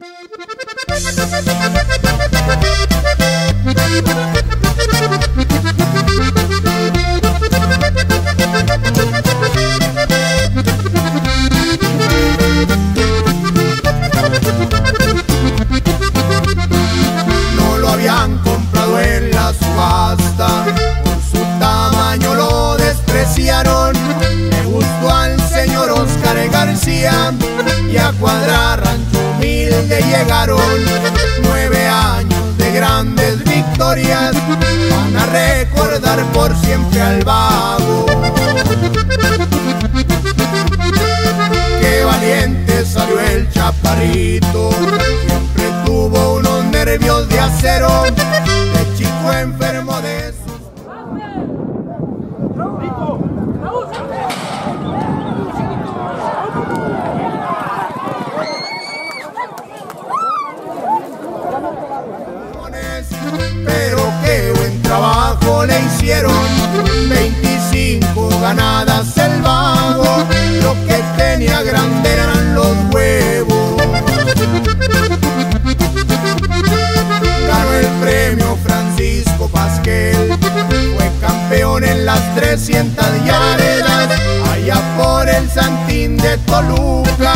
No lo habían comprado en la subasta, por su tamaño lo despreciaron. Me gustó al señor Oscar García y a Cuadra Humilde llegaron. Nueve años de grandes victorias van a recordar por siempre al vago. Qué valiente salió el chaparrito, siempre tuvo unos nervios de acero, de chico enfermo de sus hicieron. 25 ganadas el vago, lo que tenía grande eran los huevos. Ganó el premio Francisco Pasquel, fue campeón en las 300 yardas, allá por el Santín de Toluca.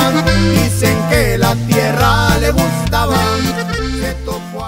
Dicen que la tierra le gustaba, se tocó